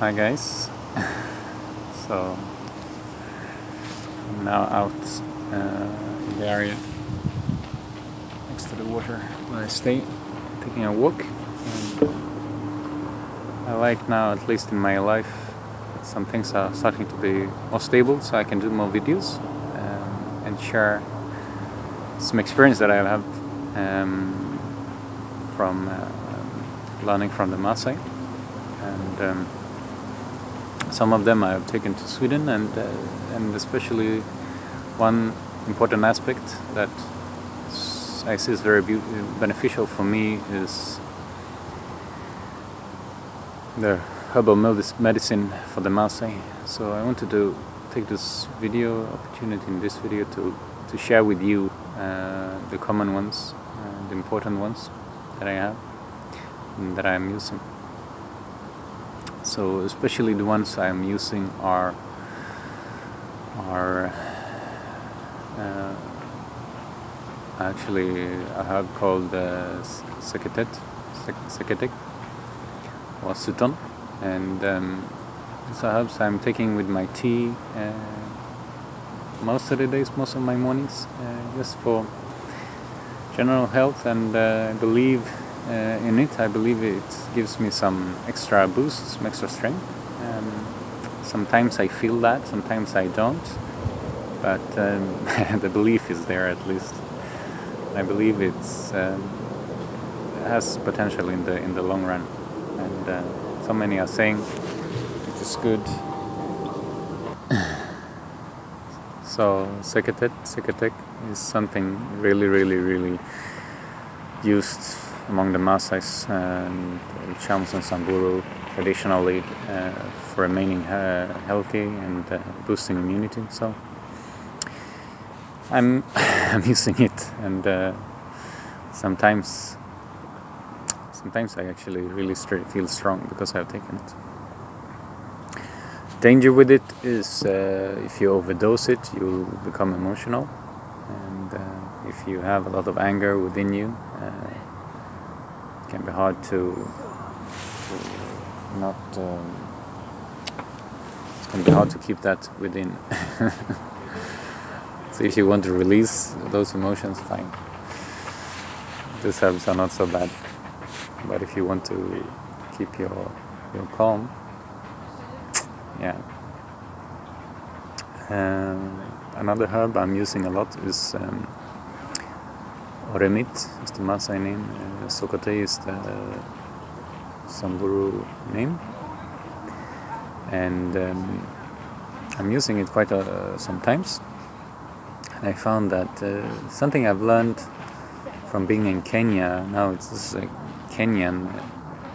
Hi guys. So I'm now out uh, in the area next to the water where I stay, taking a walk. And I like now, at least in my life, some things are starting to be more stable, so I can do more videos um, and share some experience that I've had um, from uh, learning from the Maasai and. Um, some of them I have taken to Sweden, and uh, and especially one important aspect that I see is very beneficial for me is the herbal medicine for the Maasai. So I wanted to take this video opportunity in this video to to share with you uh, the common ones, uh, the important ones that I have and that I am using so especially the ones I'm using are are uh, actually a herb called uh, seketet, seketek or Sutton and um, herbs I'm taking with my tea uh, most of the days, most of my mornings uh, just for general health and uh, I believe uh, in it. I believe it gives me some extra boost, some extra strength. Um, sometimes I feel that, sometimes I don't, but um, the belief is there at least. I believe it's um, has potential in the in the long run, and uh, so many are saying it is good. so Seketet, Seketek is something really, really, really used among the Maasais and Chams and Samburu traditionally uh, for remaining uh, healthy and uh, boosting immunity. So I'm I'm using it, and uh, sometimes sometimes I actually really feel strong because I've taken it. Danger with it is uh, if you overdose it, you'll become emotional, and uh, if you have a lot of anger within you can be hard to, to not. Um, it's going to be hard to keep that within. so if you want to release those emotions, fine. These herbs are not so bad. But if you want to keep your your calm, yeah. Um, another herb I'm using a lot is um, Oremit, is the Maasai name. Uh, Sokote is the Samburu name. And um, I'm using it quite uh, sometimes. And I found that uh, something I've learned from being in Kenya, now it's a Kenyan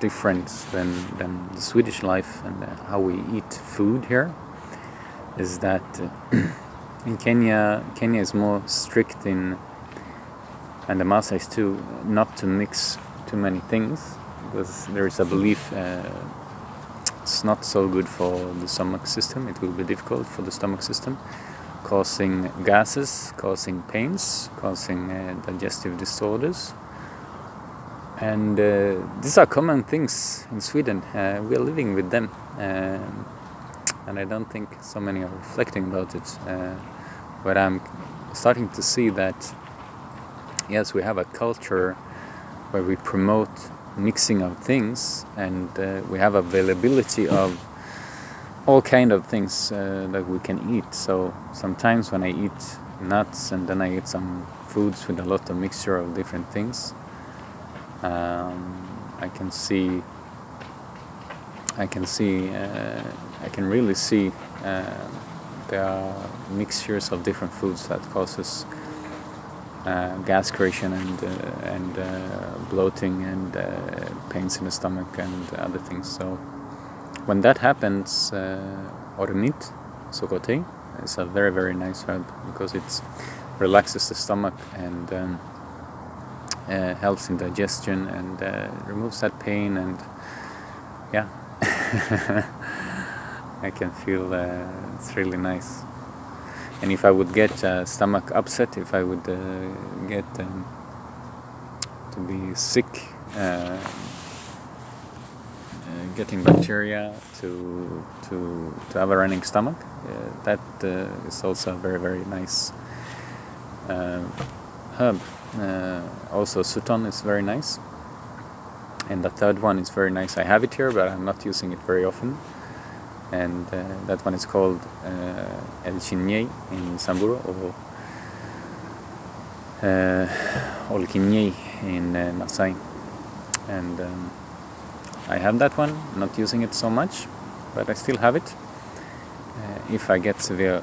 difference than, than the Swedish life and uh, how we eat food here, is that in Kenya, Kenya is more strict in and the Maasai too, not to mix too many things because there is a belief uh, it's not so good for the stomach system. It will be difficult for the stomach system, causing gases, causing pains, causing uh, digestive disorders. And uh, these are common things in Sweden. Uh, we are living with them, um, and I don't think so many are reflecting about it. Uh, but I'm starting to see that yes, we have a culture where we promote mixing of things and uh, we have availability of all kind of things uh, that we can eat. So sometimes when I eat nuts and then I eat some foods with a lot of mixture of different things, um, I can see, I can see, uh, I can really see uh, there are mixtures of different foods that causes gas creation and uh, and uh, bloating and pains in the stomach and other things. So when that happens, uh, Oremit Sokote is a very very nice herb because it relaxes the stomach and um, uh, helps in digestion and uh, removes that pain and yeah I can feel uh, it's really nice and if I would get uh, stomach upset, if I would uh, get um, to be sick, uh, getting bacteria to to to have a running stomach. Uh, that uh, is also a very very nice uh, herb. Uh, also, Sutton is very nice. And the third one is very nice. I have it here, but I'm not using it very often. And uh, that one is called uh, El Chinyei in Samburu or uh, Olkinyei in uh, Maasai. And um, I have that one, not using it so much, but I still have it. Uh, if I get severe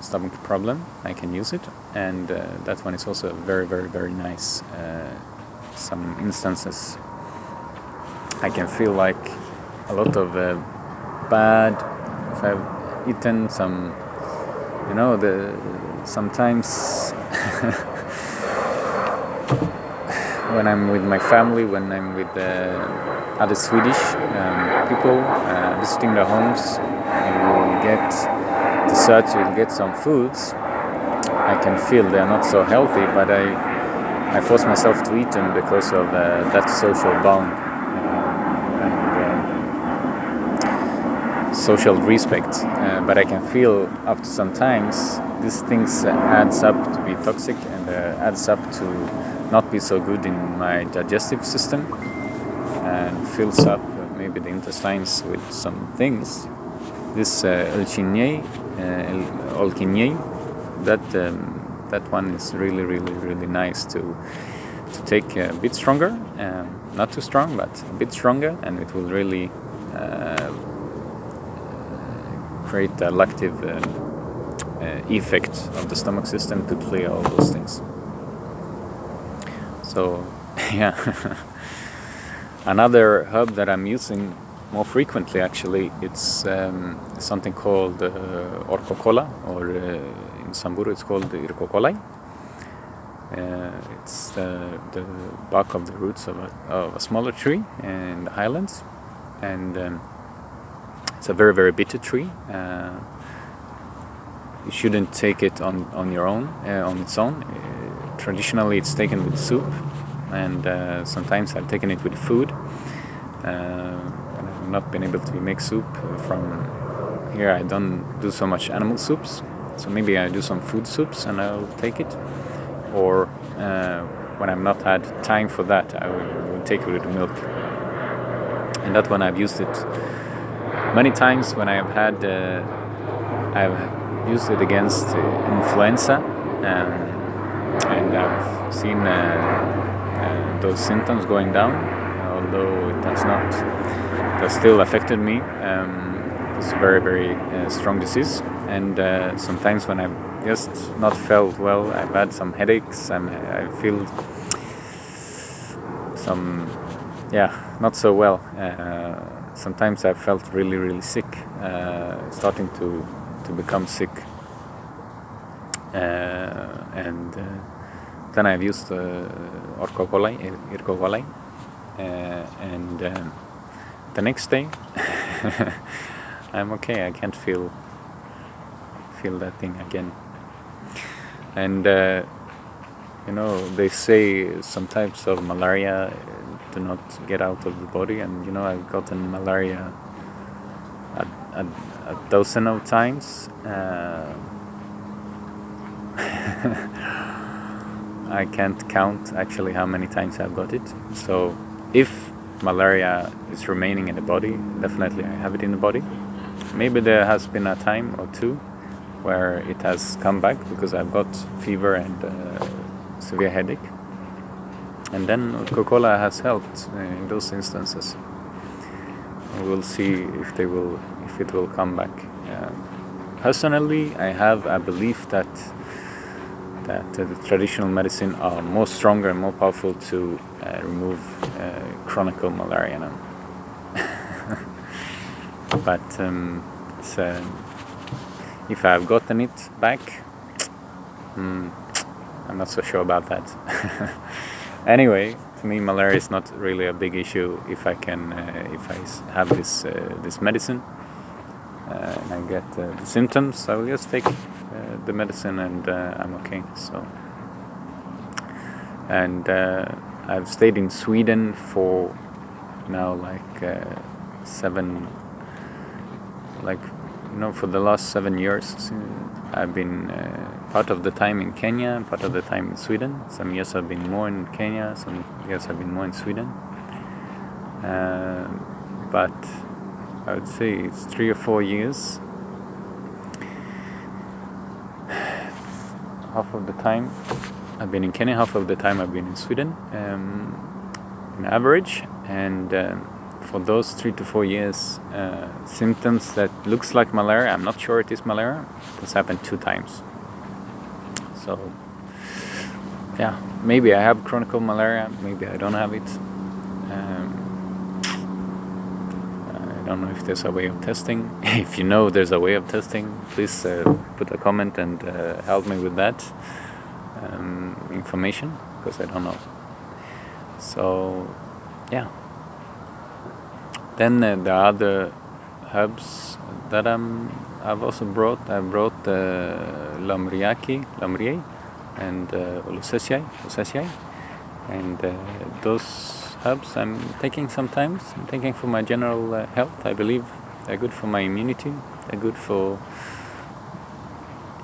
stomach problem, I can use it. And uh, that one is also very, very, very nice. Uh, some instances I can feel like a lot of bad if I've eaten some, you know, the sometimes when I'm with my family, when I'm with uh, other Swedish um, people uh, visiting their homes, and we'll get search, we'll get some foods. I can feel they're not so healthy, but I I force myself to eat them because of uh, that social bond uh, and uh, social respect. Uh, but I can feel after some times these things adds up to be toxic and adds up to not be so good in my digestive system and fills up maybe the intestines with some things. This uh, Elchinie, uh, Olkinyei, that um, that one is really, really, really nice to to take a bit stronger, um, not too strong, but a bit stronger, and it will really uh, create a lactive uh, uh, effect of the stomach system to clear all those things. So, yeah. Another herb that I'm using more frequently, actually, it's um, something called uh, orkokola, or uh, in Samburu it's called irkokolai. Uh, it's the, the bark of the roots of a, of a smaller tree in the highlands, and um, it's a very very bitter tree. Uh, you shouldn't take it on on your own uh, on its own. Uh, traditionally, it's taken with soup, and uh, sometimes I've taken it with food. Uh, I've not been able to make soup from here. I don't do so much animal soups, so maybe I do some food soups and I'll take it. Or uh, when I've not had time for that, I will, will take it with milk. And that one I've used it many times when I've had. Uh, I've used it against influenza, um, and I've seen uh, uh, those symptoms going down. Although it has not, it has still affected me. Um, it's a very, very uh, strong disease, and uh, sometimes when I've just not felt well, I've had some headaches, and I feel some, yeah, not so well. Uh, sometimes I felt really, really sick, uh, starting to to become sick, uh, and uh, then I've used uh, orkokolai, irkokolai, and um, the next day. I'm okay. I can't feel feel that thing again. And uh, you know, they say some types of malaria do not get out of the body, and you know, I've gotten malaria a, a, a dozen of times. Uh, I can't count actually how many times I've got it. So if malaria is remaining in the body, definitely I have it in the body. Maybe there has been a time or two where it has come back because I've got fever and uh, severe headache. And then Orkokola has helped in those instances. We'll see if they will, if it will come back. Um, personally, I have a belief that that uh, the traditional medicine are more stronger and more powerful to uh, remove uh, chronic malaria now. but um, uh, if I've gotten it back, mm, I'm not so sure about that. anyway, to me, malaria is not really a big issue if I can, uh, if I have this uh, this medicine uh, and I get uh, the symptoms, I will just take the medicine and I'm okay. So, and I've stayed in Sweden for now like seven, like you know, for the last seven years, I've been part of the time in Kenya, part of the time in Sweden. Some years I've been more in Kenya, some years I've been more in Sweden. Uh, but I would say it's three or four years. Half of the time I've been in Kenya, half of the time I've been in Sweden, um, in average, and. Um, for those three to four years, uh, symptoms that looks like malaria. I'm not sure it is malaria. This happened two times. So, yeah, maybe I have chronic malaria. Maybe I don't have it. Um, I don't know if there's a way of testing. if you know there's a way of testing, please uh, put a comment and uh, help me with that um, information because I don't know. So, yeah. Then uh, the other herbs that I'm, I've also brought, I brought uh, Lamuriaki, Lamuriei, and uh, and uh, those herbs I'm taking sometimes. I'm taking for my general uh, health. I believe they're good for my immunity. They're good for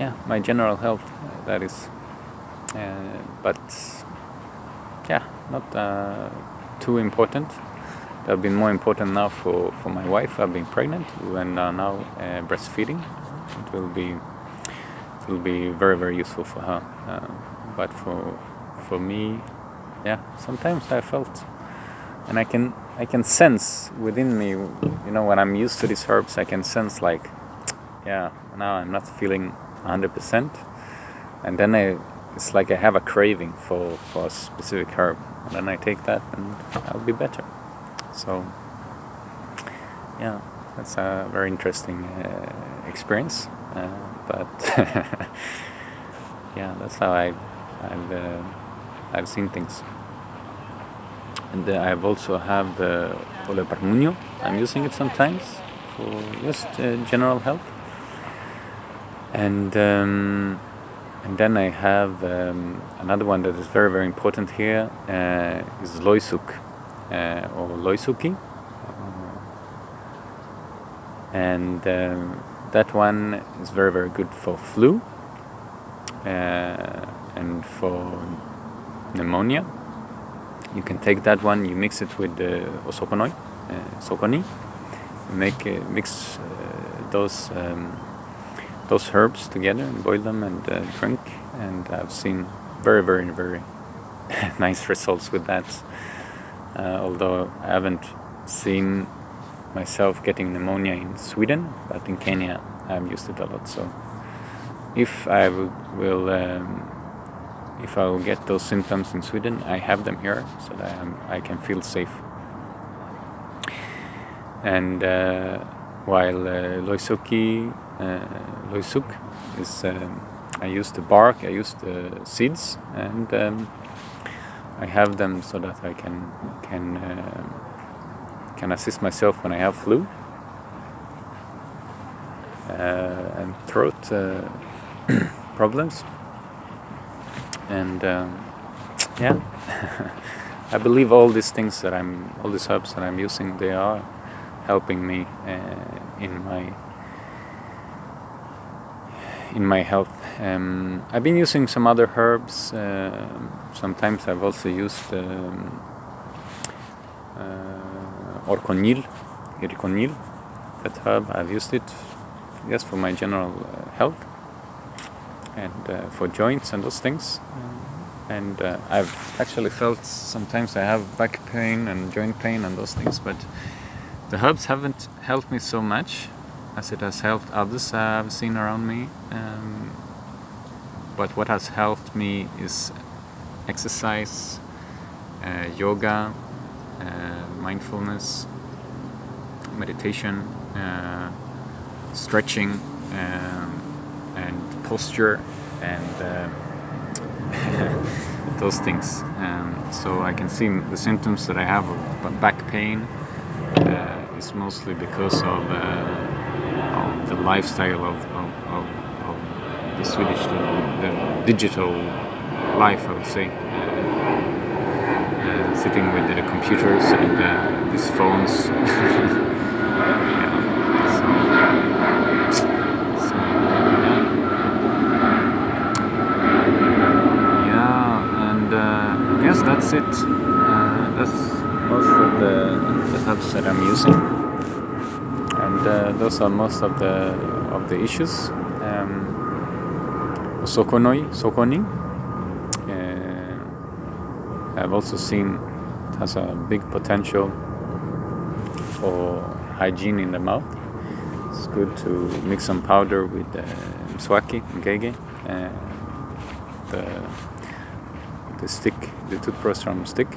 yeah my general health. That is, uh, but yeah, not uh, too important have been more important now for, for my wife. I've been pregnant and uh, now uh, breastfeeding. It will be it will be very very useful for her. Uh, but for for me, yeah, sometimes I felt, and I can I can sense within me, you know, when I'm used to these herbs, I can sense like, yeah, now I'm not feeling 100%, and then I it's like I have a craving for for a specific herb, and then I take that and I'll be better. So, yeah, that's a very interesting uh, experience. Uh, but yeah, that's how I, I've uh, I've seen things. And uh, I've also have uh, Olepermunyio. I'm using it sometimes for just uh, general health. And um, and then I have um, another one that is very very important here uh, is Loisuk or loisuki. Uh, and um, that one is very very good for flu uh, and for pneumonia. You can take that one you mix it with the osokonoi uh, sokoni. Make uh, mix uh, those um, those herbs together and boil them and uh, drink. And I've seen very very very nice results with that uh, although I haven't seen myself getting pneumonia in Sweden, but in Kenya I've used to it a lot. So if I will, um, if I will get those symptoms in Sweden, I have them here so that I'm, i can feel safe. And uh, while uh, loisuki, uh, loisuk is, um, I use the bark, I use the seeds, and um, I have them so that I can can uh, can assist myself when I have flu uh, and throat uh, problems. And um, yeah, I believe all these things that I'm, all these herbs that I'm using, they are helping me uh, in my in my health. Um, I've been using some other herbs. Uh, sometimes I've also used um, uh, Orkonyil, Irkonyil, that herb. I've used it, yes, for my general uh, health and uh, for joints and those things. And uh, I've actually felt sometimes I have back pain and joint pain and those things, but the herbs haven't helped me so much as it has helped others I've seen around me. Um, but what has helped me is exercise, uh, yoga, uh, mindfulness, meditation, uh, stretching, um, and posture, and uh, those things. Um, so I can see the symptoms that I have of back pain uh, is mostly because of uh, the lifestyle of, of, of, of the Swedish, the, the, digital life, I would say. Uh, sitting with the computers and uh, these phones. yeah. so, so, yeah. and uh, I guess that's it. Uh, that's most of the, the hubs that I'm using those are most of the of the issues. Um, Sokonoi, Sokoni. Uh, I've also seen has a big potential for hygiene in the mouth. It's good to mix some powder with uh, mswaki, uh, the the stick, the toothbrush from stick,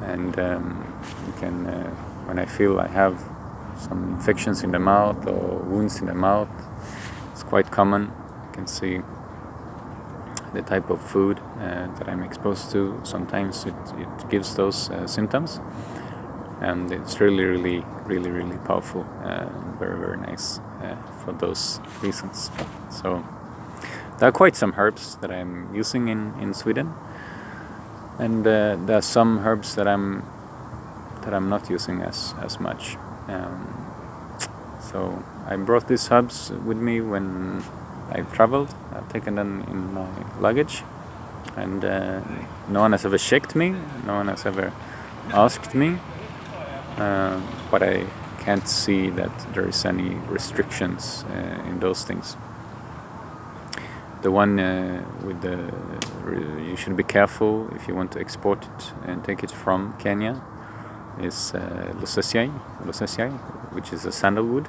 and um, you can. Uh, when I feel I have some infections in the mouth or wounds in the mouth, it's quite common. You can see the type of food uh, that I'm exposed to. Sometimes it, it gives those uh, symptoms, and it's really, really, really, really powerful. Uh, very, very nice uh, for those reasons. So there are quite some herbs that I'm using in in Sweden, and uh, there are some herbs that I'm that I'm not using as as much. Um, so I brought these hubs with me when I've traveled. I've taken them in my luggage, and uh, no one has ever checked me. No one has ever asked me. Uh, but I can't see that there is any restrictions uh, in those things. The one uh, with the you should be careful if you want to export it and take it from Kenya is uh, Losesiai, which is a sandalwood.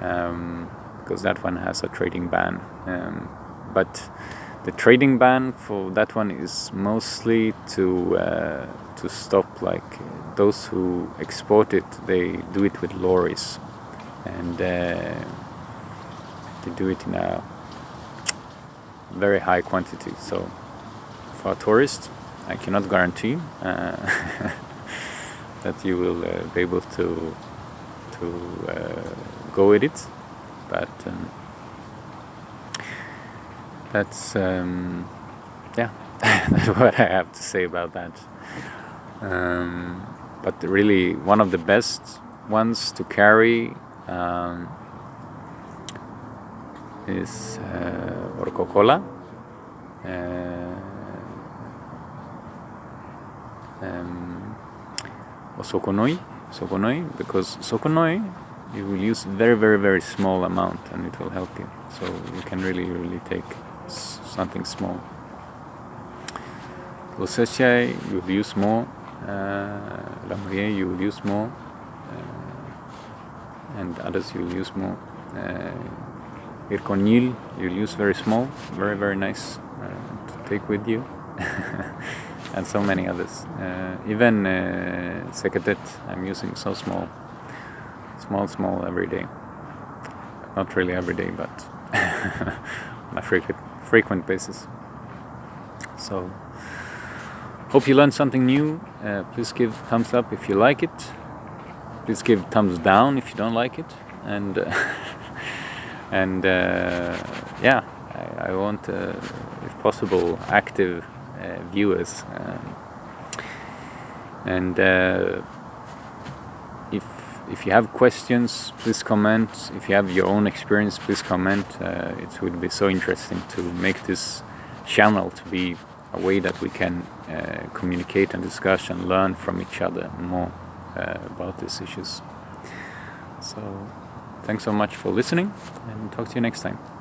Um, because that one has a trading ban. Um, but the trading ban for that one is mostly to uh, to stop like those who export it. They do it with lorries, and uh, they do it in a very high quantity. So for a tourist, I cannot guarantee uh, that you will uh, be able to to uh, go with it. But um, that's um, yeah that's what I have to say about that. Um, but really one of the best ones to carry um, is uh, Orkokola. Uh, um, or Sokonoi. Sokonoi because Sokonoi you will use very very very small amount and it will help you. So you can really really take something small. Losesiai you will use more. Uh, you will use more. Uh, and others you will use more. Uh, Irkonyil you will use very small very very nice uh, to take with you and so many others uh, even uh, Seketet I'm using so small small, small every day. Not really every day, but on a frequent, frequent basis. So, hope you learned something new. Uh, please give thumbs up if you like it. Please give thumbs down if you don't like it. And uh, and uh, yeah, I, I want, uh, if possible, active viewers. Um, and uh, if if you have questions, please comment. If you have your own experience, please comment. Uh, it would be so interesting to make this channel to be a way that we can uh, communicate and discuss and learn from each other more uh, about these issues. So, thanks so much for listening, and talk to you next time.